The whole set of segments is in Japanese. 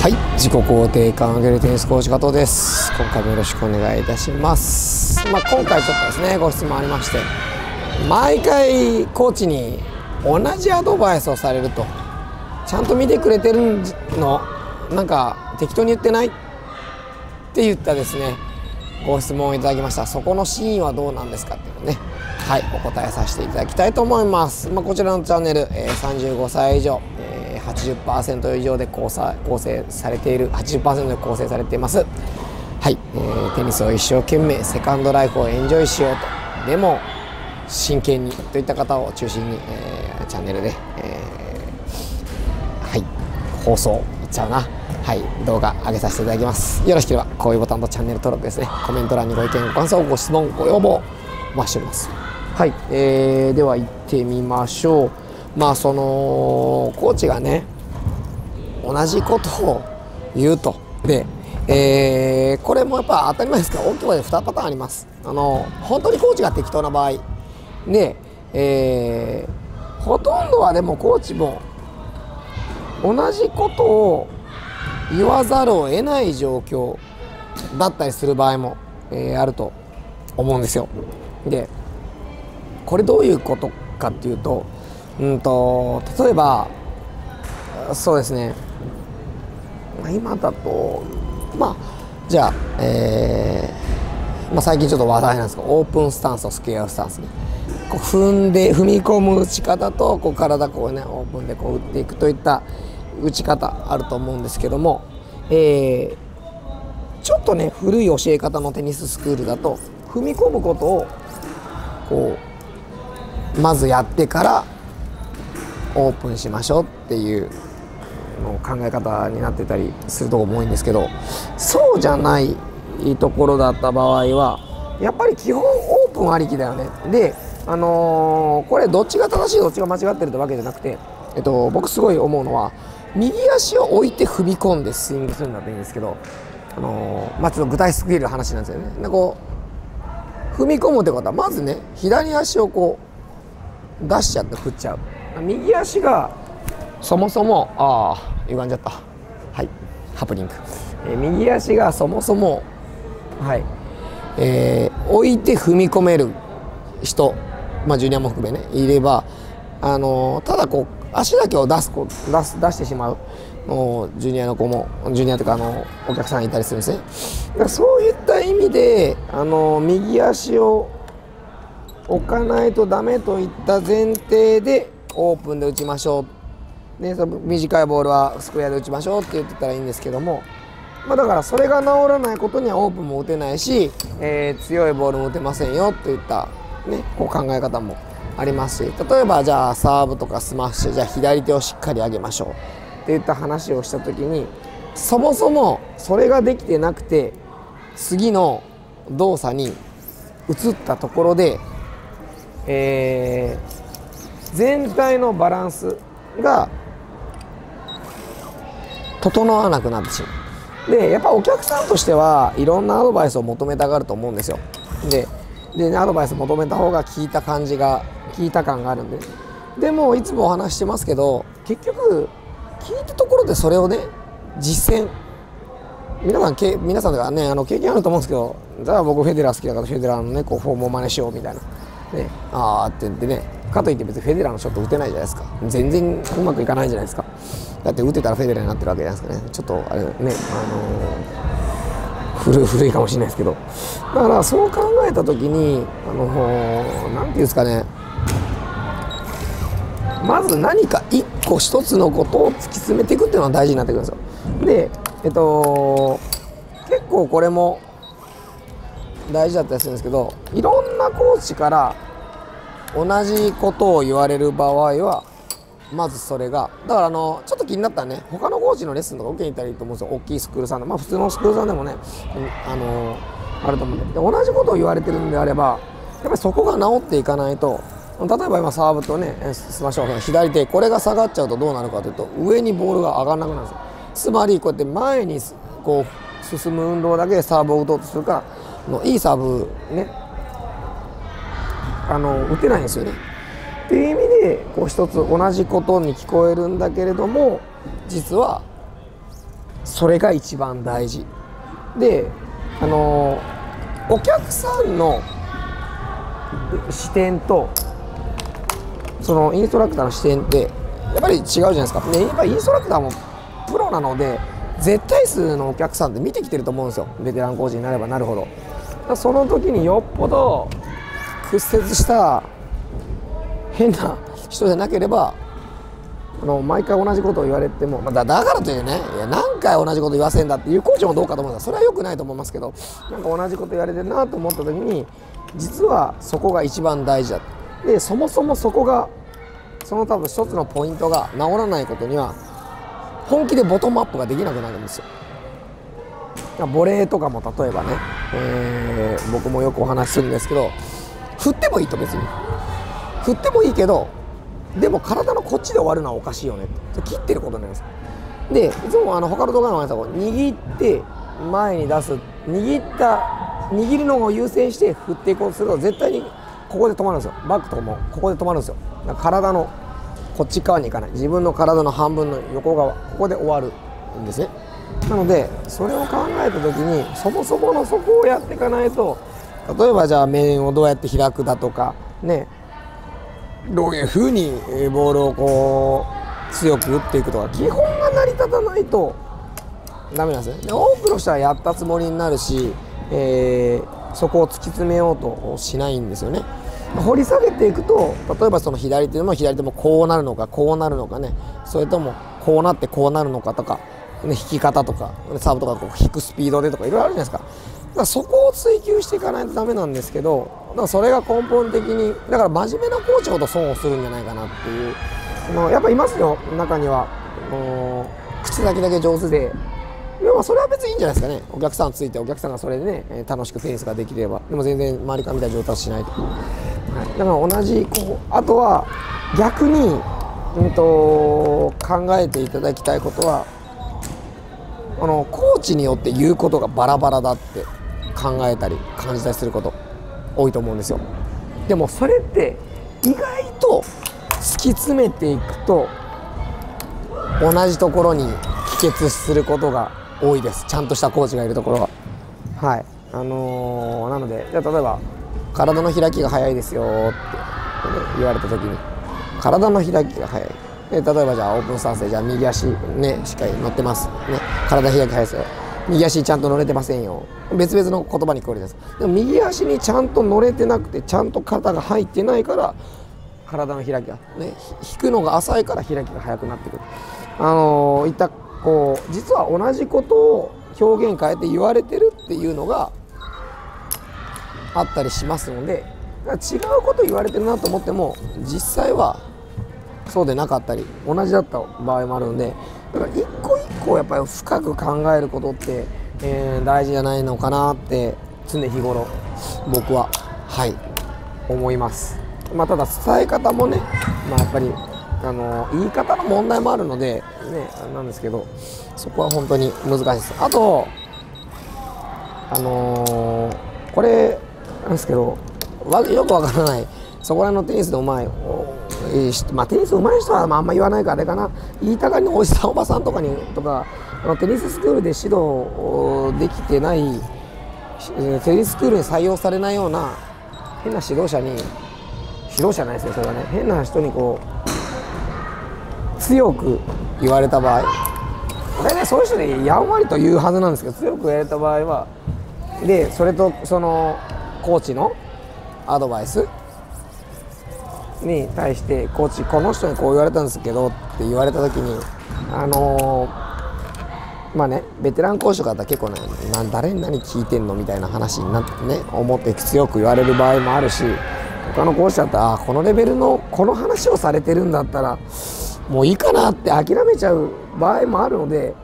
はい自己肯定感上げるテニスコーチ加藤です。今回もよろしくお願いいたします。まあ、今回ちょっとですねご質問ありまして毎回コーチに同じアドバイスをされるとちゃんと見てくれてるのなんか適当に言ってない？って言ったですねご質問をいただきました。そこのシーンはどうなんですかっていうのねはいお答えさせていただきたいと思います、まあ、こちらのチャンネル、えー、35歳以上、え80%以上で構成構成されている80%で構成されています。はい、えー、テニスを一生懸命セカンドライフをエンジョイしようとでも真剣にといった方を中心に、えー、チャンネルで、えー、はい放送いっちゃうな。はい動画上げさせていただきます。よろしければ高評ボタンとチャンネル登録ですね。コメント欄にご意見ご感想ご質問ご要望お待ちしております。はい、えー、では行ってみましょう。まあそのコーチがね同じことを言うと。で、えー、これもやっぱ当たり前ですから大きい声で2パターンあります。あの本当にコーチが適当な場合。で、えー、ほとんどはでもコーチも同じことを言わざるを得ない状況だったりする場合も、えー、あると思うんですよ。でこれどういうことかっていうとうんと例えばそうですね、今だとまあじゃあ、えーまあ、最近ちょっと話題なんですけどオープンスタンスとスケアスタンスね。こう踏んで踏み込む打ち方とこう体こうねオープンでこう打っていくといった打ち方あると思うんですけども、えー、ちょっとね古い教え方のテニススクールだと踏み込むことをこうまずやってからオープンしましょうっていう考え方になってたりするとこも多いんですけどそうじゃないところだった場合はやっぱり基本オープンありきだよね。であのー、これどっちが正しいどっちが間違ってるってわけじゃなくて、えっと、僕すごい思うのは右足を置いて踏み込んでスイングするんだといいんですけど、あのー、まあ、ちょっと具体すぎる話なんですよね。でこう踏み込むってことはまずね左足をこう出しちゃって振っちゃう。右足がそもそもああ歪んじゃった。はい。ハプニング、えー、右足がそもそもはい、えー、置いて踏み込める人まあジュニアも含めねいればあのー、ただこう足だけを出すこ出す出してしまうのジュニアの子もジュニアとかあのお客さんいたりするんですね。そういった意味であの右足を置かないとダメといった前提でオープンで打ちましょう。でその短いボールはスクエアで打ちましょうって言ってたらいいんですけども、まあ、だからそれが治らないことにはオープンも打てないし、えー、強いボールも打てませんよといった、ね、こう考え方もありますし。例えばじゃあサーブとかスマッシュじゃあ左手をしっかり上げましょうっていった話をした時にそもそもそれができてなくて次の動作に移ったところで、えー、全体のバランスが整わなくなってしまう。でやっぱお客さんとしてはいろんなアドバイスを求めたがると思うんですよ。ででアドバイス求めた方が効いた感じが効いた感があるんで。でもいつもお話してますけど結局聞いたところでそれをね実践。皆さんけ皆さんがねあの経験あると思うんですけどじゃあ僕フェデラー好きだからフェデラーのねこうフォームを真似しようみたいな。ねああって言ってねかといって別にフェデラーのショット打てないじゃないですか。全然うまくいかないじゃないですか。だって打てたらフェデラーになってるわけじゃないですかね。ちょっとあれねあのー、古 古いかもしれないですけど。だからそう考えた時にあの何て言うんですかね。まず何か一個一つのことを突き詰めていくっていうのは大事になってくるんですよ。でえっと結構これも大事だったりするんですけどいろんなコーチから同じことを言われる場合はまずそれがだからあのちょっと気になったらね。他のコーチのレッスンとか受けに行ったらいいと思うんですよ。大きいスクールさんで。まあ普通のスクールさんでもねあのあると思うんでで同じことを言われてるんであればやっぱりそこが治っていかないと。例えば今サーブとねスマッシュ左手これが下がっちゃうとどうなるかというと上にボールが上がらなくなるんですよ。つまりこうやって前にこう進む運動だけでサーブを打とうとするからのいいサーブねあの打てないんですよね。っていう意味でこう一つ同じことに聞こえるんだけれども実はそれが一番大事。であのお客さんの視点とそのインストラクターの視点ってやっぱり違うじゃないですか、ね、やっぱりインストラクターもプロなので絶対数のお客さんって見てきてると思うんですよ。ベテランコーチになればなるほど。その時によっぽど屈折した変な人じゃなければあの毎回同じことを言われても、ま、だだからというねいや何回同じこと言わせんだっていうコーチもどうかと思うんですそれは良くないと思いますけどなんか同じこと言われてるなと思った時に実はそこが一番大事だでそもそもそこがその多分一つのポイントが治らないことには本気でボトムアップができなくなるんですよ。ボレーとかも例えばね、えー、僕もよくお話しするんですけど振ってもいいと別に。振ってもいいけどでも体のこっちで終わるのはおかしいよねって。切ってることになります。でいつもあの他の動画の皆さん握って前に出す。握った握りのを優先して振っていこうとすると絶対にここで止まるんですよ。バックとかもここで止まるんですよ。体のこっち側に行かない。自分の体の半分の横側ここで終わるんですね。なのでそれを考えた時にそもそものそこをやっていかないと例えばじゃあ面をどうやって開くだとかね。どういうふうにボールをこう強く打っていくとか基本が成り立たないとダメなんですね。で多くの人はやったつもりになるし、えー、そこを突き詰めようとしないんですよね。掘り下げていくと例えばその左手も左手もこうなるのかこうなるのかね。それともこうなってこうなるのかとか、ね、引き方とかサーブとかこう引くスピードでとかいろいろあるじゃないですか。だからそこを追求していかないとダメなんですけどだからそれが根本的にだから真面目なコーチほど損をするんじゃないかなっていう。そのやっぱいますよ中には。口先だけ上手で。いやまあそれは別にいいんじゃないですかね。お客さんついてお客さんがそれでね楽しくテニスができれば。でも全然周りから見たら上達しないと、はい、だから同じこうあとは逆に、うんと、考えていただきたいことはあのコーチによって言うことがバラバラだって。考えたり感じたりすること多いと思うんですよ。でもそれって意外と突き詰めていくと同じところに帰結することが多いです。ちゃんとしたコーチがいるところははい。あのー、なのでじゃあ例えば体の開きが早いですよって、言われた時に体の開きが早い。で例えばじゃあオープンスタンスでじゃあ右足ねしっかり乗ってます。ね。体開き早いですよ。右足ちゃんと乗れてませんよ。別々の言葉に聞こえるですでも右足にちゃんと乗れてなくてちゃんと肩が入ってないから体の開きがね引くのが浅いから開きが早くなってくる。あの、いったこう実は同じことを表現変えて言われてるっていうのがあったりしますので違うこと言われてるなと思っても実際はそうでなかったり同じだった場合もあるのでだから一個一個やっぱり深く考えることって、えー、大事じゃないのかなって常日頃僕ははい思います。まあ、ただ伝え方もね、まあ、やっぱりあの言い方の問題もあるので、ね、なんですけどそこは本当に難しいですあとあのー、これなんですけどよくわからないそこら辺のテニスのうまいまあ、テニス上手い人はあんま言わないからあれかな。言いたがりのおじさんおばさんとかにとかテニススクールで指導できてないテニススクールに採用されないような変な指導者に指導者ないですよそれはね。変な人にこう強く言われた場合。大体そういう人でやんわりと言うはずなんですけど強く言われた場合は。でそれとそのコーチのアドバイス。に対してコーチこの人にこう言われたんですけどって言われた時にあのー、まあねベテラン講師とかだ結構ね誰に何聞いてんのみたいな話になってね思って強く言われる場合もあるし他の講師だったらあこのレベルのこの話をされてるんだったらもういいかなって諦めちゃう場合もあるので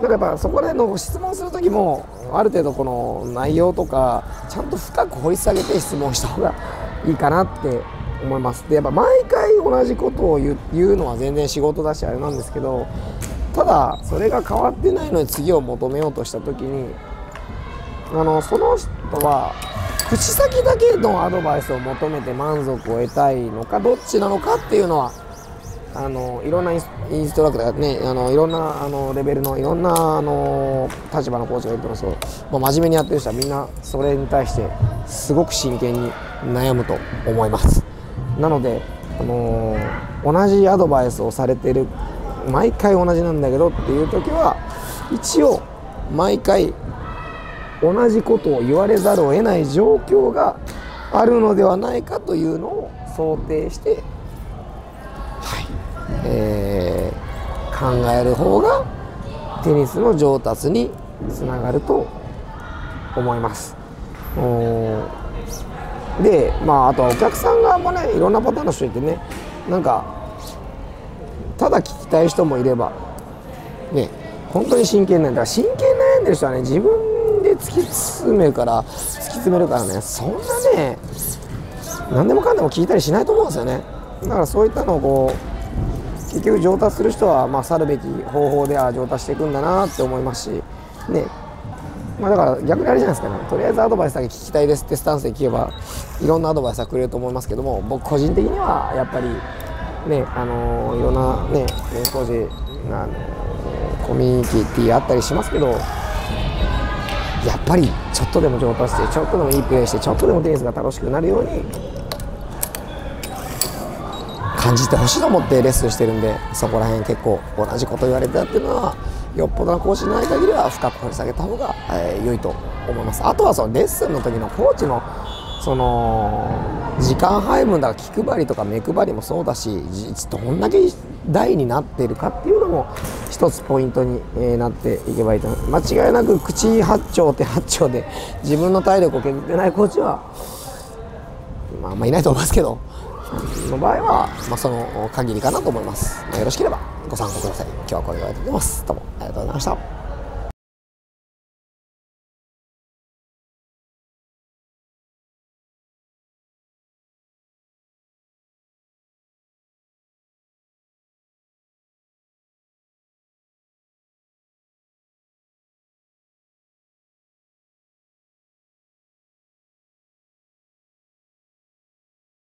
なんかやっぱそこら辺の質問する時もある程度この内容とかちゃんと深く掘り下げて質問した方がいいかなって思います。でやっぱ毎回同じことを言うのは全然仕事だしあれなんですけどただそれが変わってないのに次を求めようとした時にあのその人は口先だけのアドバイスを求めて満足を得たいのかどっちなのかっていうのはあのいろんなインストラクターねあのいろんなあのレベルのいろんなあの立場のコーチがいると思うんですけど、真面目にやってる人はみんなそれに対してすごく真剣に悩むと思います。なので、あの同じアドバイスをされてる毎回同じなんだけどっていう時は一応毎回同じことを言われざるを得ない状況があるのではないかというのを想定して、はいえー、考える方がテニスの上達につながると思います。でまああとはお客さん側もねいろんなパターンの人いてねなんかただ聞きたい人もいればね本当に真剣なんだから真剣悩んでる人はね自分で突き詰めるから突き詰めるからねそんなね何でもかんでも聞いたりしないと思うんですよね。だからそういったのをこう結局上達する人はまあ去るべき方法では上達していくんだなって思いますしねまあ、だから逆にあれじゃないですかね。とりあえずアドバイスだけ聞きたいですってスタンスで聞けばいろんなアドバイスはくれると思いますけども僕個人的にはやっぱりねあのー、いろんなね当時あの、コミュニティあったりしますけどやっぱりちょっとでも上達してちょっとでもいいプレーしてちょっとでもテニスが楽しくなるように感じてほしいと思ってレッスンしてるんでそこら辺結構同じこと言われてたっていうのはよっぽどの講師ない限りは深く掘り下げた方が、えー、良いと思います。あとはそのレッスンの時のコーチのその時間配分だから気配りとか目配りもそうだしどんだけ大になっているかっていうのも一つポイントに、えなっていけばいいと思います間違いなく口八丁手八丁で自分の体力を削ってないコーチはまああんまいないと思いますけどの場合は、まあ、その限りかなと思います、まあ、よろしければ。ご参考ください。今日はこれで終わります。どうもありがとうございました。